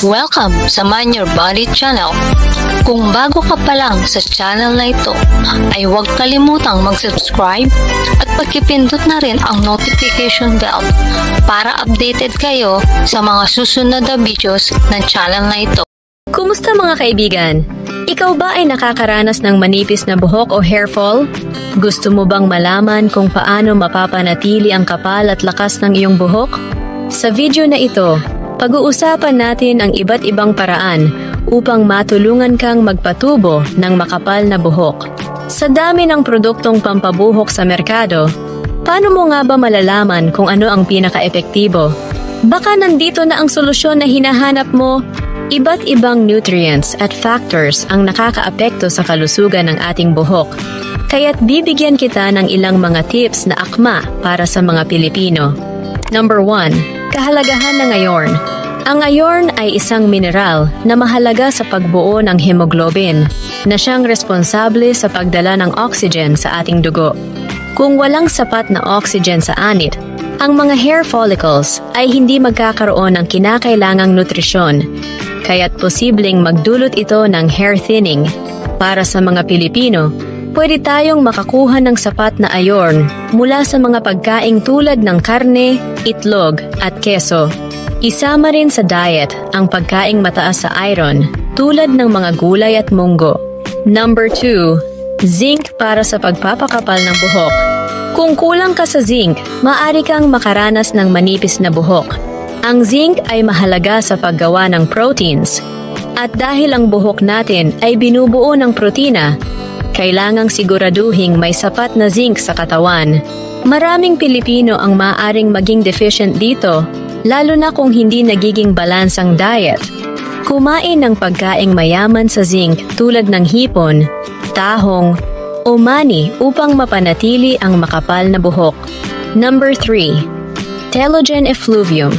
Welcome sa Man Your Body channel. Kung bago ka pa lang sa channel na ito, ay huwag kalimutang mag-subscribe at pagkipindot na rin ang notification bell para updated kayo sa mga susunod na videos ng channel na ito. Kumusta mga kaibigan? Ikaw ba ay nakakaranas ng manipis na buhok o hair fall? Gusto mo bang malaman kung paano mapapanatili ang kapal at lakas ng iyong buhok? Sa video na ito, pag-uusapan natin ang iba't ibang paraan upang matulungan kang magpatubo ng makapal na buhok. Sa dami ng produktong pampabuhok sa merkado, paano mo nga ba malalaman kung ano ang pinaka-epektibo? Baka nandito na ang solusyon na hinahanap mo Iba't ibang nutrients at factors ang nakakaapekto sa kalusugan ng ating buhok. Kaya't bibigyan kita ng ilang mga tips na akma para sa mga Pilipino. Number 1. Kahalagahan ng iron. Ang iron ay isang mineral na mahalaga sa pagbuo ng hemoglobin na siyang responsable sa pagdala ng oxygen sa ating dugo. Kung walang sapat na oxygen sa anit, ang mga hair follicles ay hindi magkakaroon ng kinakailangang nutrisyon, kaya't posibleng magdulot ito ng hair thinning. Para sa mga Pilipino, pwede tayong makakuha ng sapat na iron mula sa mga pagkaing tulad ng karne, itlog at keso. Isama rin sa diet ang pagkaing mataas sa iron tulad ng mga gulay at munggo. Number 2. Zinc para sa pagpapakapal ng buhok. Kung kulang ka sa zinc, maaari kang makaranas ng manipis na buhok. Ang zinc ay mahalaga sa paggawa ng proteins. At dahil ang buhok natin ay binubuo ng protina, kailangang siguraduhing may sapat na zinc sa katawan. Maraming Pilipino ang maaring maging deficient dito, lalo na kung hindi nagiging balance ang diet. Kumain ng pagkaing mayaman sa zinc tulad ng hipon, tahong, o mani upang mapanatili ang makapal na buhok. Number 3. Telogen effluvium.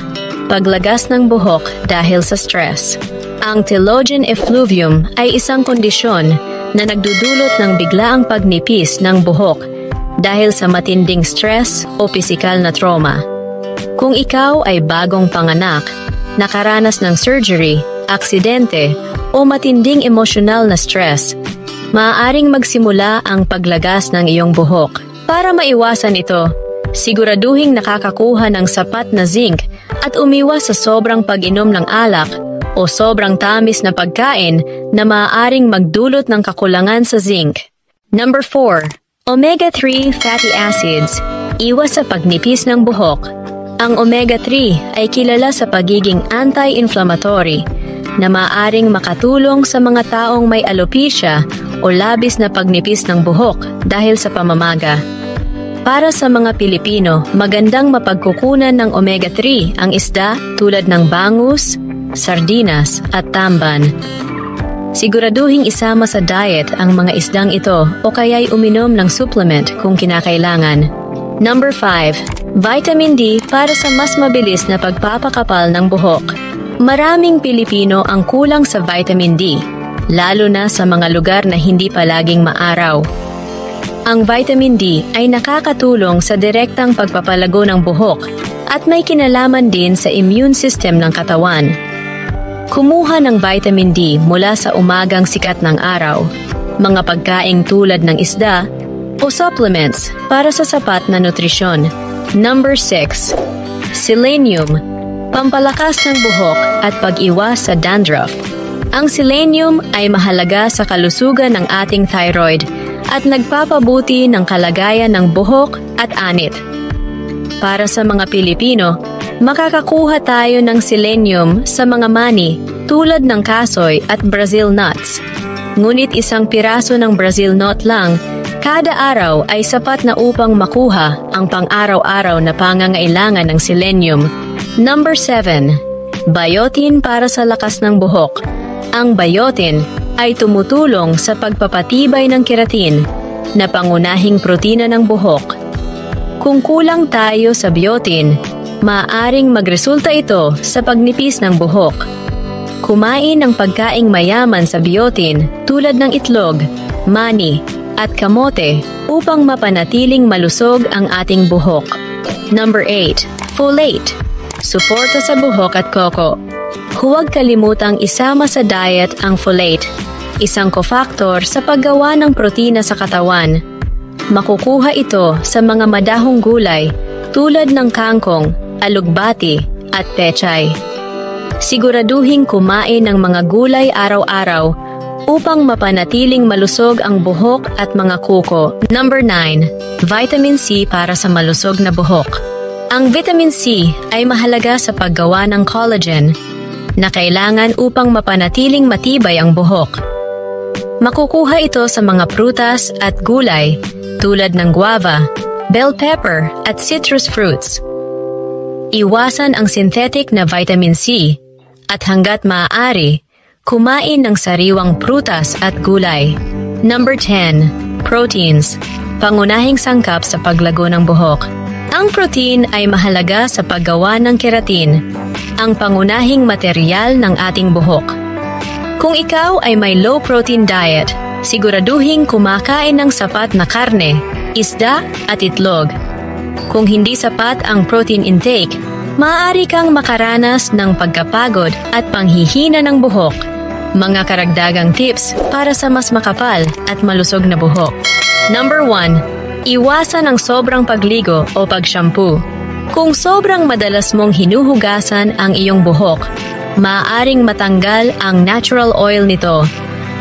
Paglagas ng buhok dahil sa stress. Ang telogen effluvium ay isang kondisyon na nagdudulot ng biglaang pagnipis ng buhok dahil sa matinding stress o pisikal na trauma. Kung ikaw ay bagong panganak, nakaranas ng surgery, aksidente, o matinding emosyonal na stress, maaaring magsimula ang paglagas ng iyong buhok. Para maiwasan ito, siguraduhing nakakakuha ng sapat na zinc at umiwas sa sobrang pag-inom ng alak o sobrang tamis na pagkain na maaaring magdulot ng kakulangan sa zinc. Number 4. Omega-3 fatty acids. Iwas sa pagnipis ng buhok. Ang omega-3 ay kilala sa pagiging anti-inflammatory na maaaring makatulong sa mga taong may alopecia o labis na pagnipis ng buhok dahil sa pamamaga. Para sa mga Pilipino, magandang mapagkukunan ng omega-3 ang isda tulad ng bangus, sardinas at tamban. Siguraduhing isama sa diet ang mga isdang ito o kaya'y uminom ng supplement kung kinakailangan. Number 5. Vitamin D para sa mas mabilis na pagpapakapal ng buhok. Maraming Pilipino ang kulang sa vitamin D, lalo na sa mga lugar na hindi palaging maaraw. Ang vitamin D ay nakakatulong sa direktang pagpapalago ng buhok at may kinalaman din sa immune system ng katawan. Kumuha ng vitamin D mula sa umagang sikat ng araw, mga pagkaing tulad ng isda, o supplements para sa sapat na nutrisyon. Number 6. Selenium. Pampalakas ng buhok at pag-iwas sa dandruff. Ang selenium ay mahalaga sa kalusugan ng ating thyroid at nagpapabuti ng kalagayan ng buhok at anit. Para sa mga Pilipino, makakakuha tayo ng selenium sa mga mani tulad ng kasoy at Brazil nuts. Ngunit isang piraso ng Brazil nut lang kada araw ay sapat na upang makuha ang pang-araw-araw na pangangailangan ng selenium. Number 7. Biotin para sa lakas ng buhok. Ang biotin ay tumutulong sa pagpapatibay ng keratin na pangunahing protina ng buhok. Kung kulang tayo sa biotin, maaring magresulta ito sa pagnipis ng buhok. Kumain ng pagkaing mayaman sa biotin tulad ng itlog, mani, at kamote upang mapanatiling malusog ang ating buhok. Number 8. Folate. Suporta sa buhok at koko. Huwag kalimutang isama sa diet ang folate, isang cofactor sa paggawa ng protina sa katawan. Makukuha ito sa mga madahong gulay tulad ng kangkong, alugbati at pechay. Siguraduhin kumain ng mga gulay araw-araw upang mapanatiling malusog ang buhok at mga kuko. Number 9. Vitamin C para sa malusog na buhok. Ang vitamin C ay mahalaga sa paggawa ng collagen na kailangan upang mapanatiling matibay ang buhok. Makukuha ito sa mga prutas at gulay tulad ng guava, bell pepper at citrus fruits. Iwasan ang synthetic na vitamin C at hanggat maaari, kumain ng sariwang prutas at gulay. Number 10. Proteins, pangunahing sangkap sa paglago ng buhok. Ang protein ay mahalaga sa paggawa ng keratin, ang pangunahing material ng ating buhok. Kung ikaw ay may low-protein diet, siguraduhin kumakain ng sapat na karne, isda at itlog. Kung hindi sapat ang protein intake, maaari kang makaranas ng pagkapagod at panghihina ng buhok. Mga karagdagang tips para sa mas makapal at malusog na buhok. Number 1. Iwasan ang sobrang pagligo o pag-shampoo. Kung sobrang madalas mong hinuhugasan ang iyong buhok, maaaring matanggal ang natural oil nito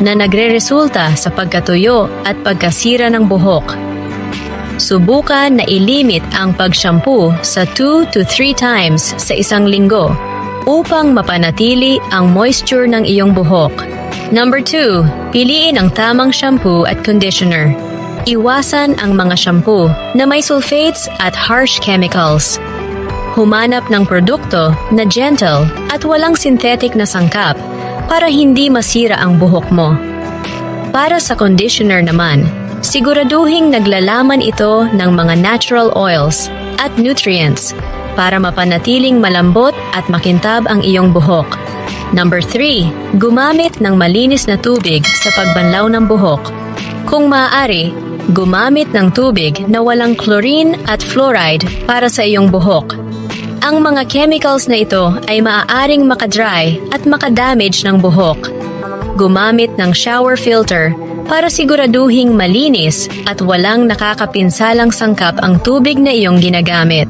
na nagre-resulta sa pagkatuyo at pagkasira ng buhok. Subukan na ilimit ang pag-shampoo sa 2 to 3 times sa isang linggo upang mapanatili ang moisture ng iyong buhok. Number 2, piliin ang tamang shampoo at conditioner. Iwasan ang mga shampoo na may sulfates at harsh chemicals. Humanap ng produkto na gentle at walang synthetic na sangkap para hindi masira ang buhok mo. Para sa conditioner naman, siguraduhing naglalaman ito ng mga natural oils at nutrients para mapanatiling malambot at makintab ang iyong buhok. Number 3. Gumamit ng malinis na tubig sa pagbanlaw ng buhok. Kung maaari, Gumamit ng tubig na walang chlorine at fluoride para sa iyong buhok. Ang mga chemicals na ito ay maaaring makadry at makadamage ng buhok. Gumamit ng shower filter para siguraduhing malinis at walang nakakapinsalang sangkap ang tubig na iyong ginagamit.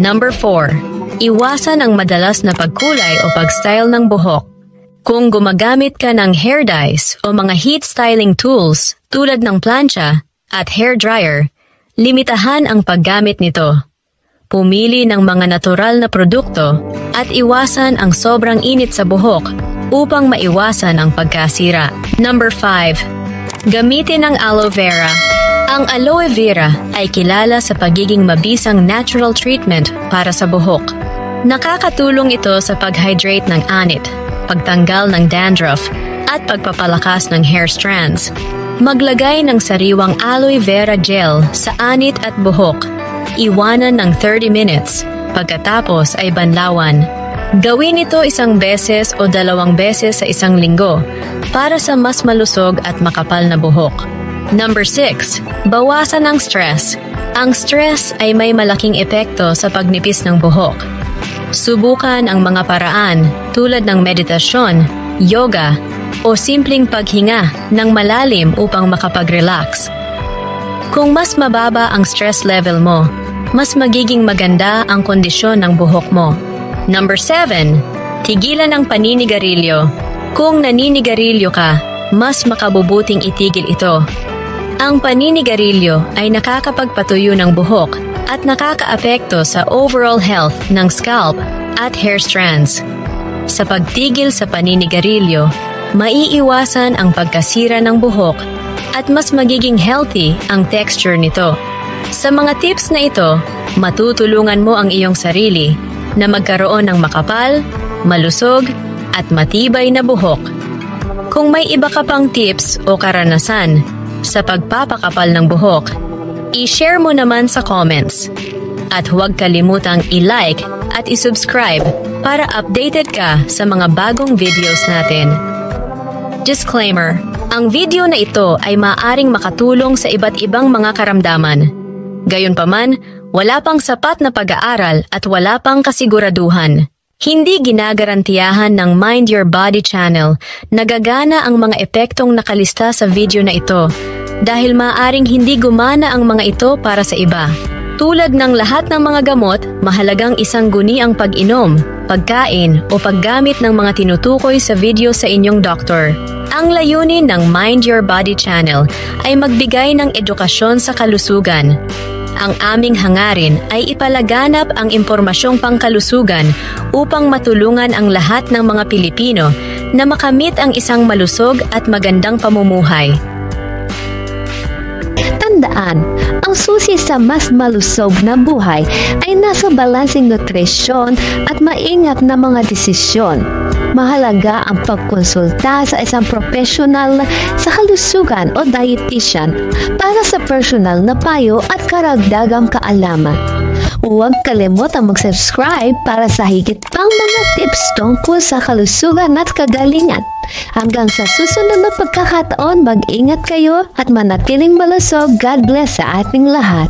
Number 4. Iwasan ang madalas na pagkulay o pagstyle ng buhok. Kung gumagamit ka ng hair dyes o mga heat styling tools tulad ng plancha, at hair dryer, limitahan ang paggamit nito. Pumili ng mga natural na produkto at iwasan ang sobrang init sa buhok upang maiwasan ang pagkasira. Number 5. Gamitin ang aloe vera. Ang aloe vera ay kilala sa pagiging mabisang natural treatment para sa buhok. Nakakatulong ito sa pag-hydrate ng anit, pagtanggal ng dandruff, at pagpapalakas ng hair strands. Maglagay ng sariwang aloe vera gel sa anit at buhok. Iwanan ng 30 minutes. Pagkatapos ay banlawan. Gawin ito isang beses o dalawang beses sa isang linggo para sa mas malusog at makapal na buhok. Number 6. Bawasan ang stress. Ang stress ay may malaking epekto sa pagnipis ng buhok. Subukan ang mga paraan tulad ng meditasyon, yoga, o simpleng paghinga ng malalim upang makapag-relax. Kung mas mababa ang stress level mo, mas magiging maganda ang kondisyon ng buhok mo. Number 7. Tigilan ang paninigarilyo. Kung naninigarilyo ka, mas makabubuting itigil ito. Ang paninigarilyo ay nakakapagpatuyo ng buhok at nakakaapekto sa overall health ng scalp at hair strands. Sa pagtigil sa paninigarilyo, maiiwasan ang pagkasira ng buhok at mas magiging healthy ang texture nito. Sa mga tips na ito, matutulungan mo ang iyong sarili na magkaroon ng makapal, malusog, at matibay na buhok. Kung may iba ka pang tips o karanasan sa pagpapakapal ng buhok, i-share mo naman sa comments. At huwag kalimutang i-like at i-subscribe para updated ka sa mga bagong videos natin. Disclaimer, ang video na ito ay maaring makatulong sa iba't ibang mga karamdaman. Gayunpaman, wala pang sapat na pag-aaral at wala pang kasiguraduhan. Hindi ginagarantiyahan ng Mind Your Body channel na gagana ang mga epektong nakalista sa video na ito dahil maaring hindi gumana ang mga ito para sa iba. Tulad ng lahat ng mga gamot, mahalagang isang guni ang pag-inom, pagkain o paggamit ng mga tinutukoy sa video sa inyong doktor. Ang layunin ng Mind Your Body channel ay magbigay ng edukasyon sa kalusugan. Ang aming hangarin ay ipalaganap ang impormasyong pangkalusugan upang matulungan ang lahat ng mga Pilipino na makamit ang isang malusog at magandang pamumuhay. Tandaan, ang susi sa mas malusog na buhay ay nasa balansing nutrisyon at maingat na mga desisyon. Mahalaga ang pagkonsulta sa isang profesional sa kalusugan o dietitian para sa personal na payo at karagdagang kaalaman. Huwag kalimutang mag-subscribe para sa higit pang mga tips tungkol sa kalusugan at kagalingan. Hanggang sa susunod na pagkakataon, mag-ingat kayo at manatiling malusog. God bless sa ating lahat.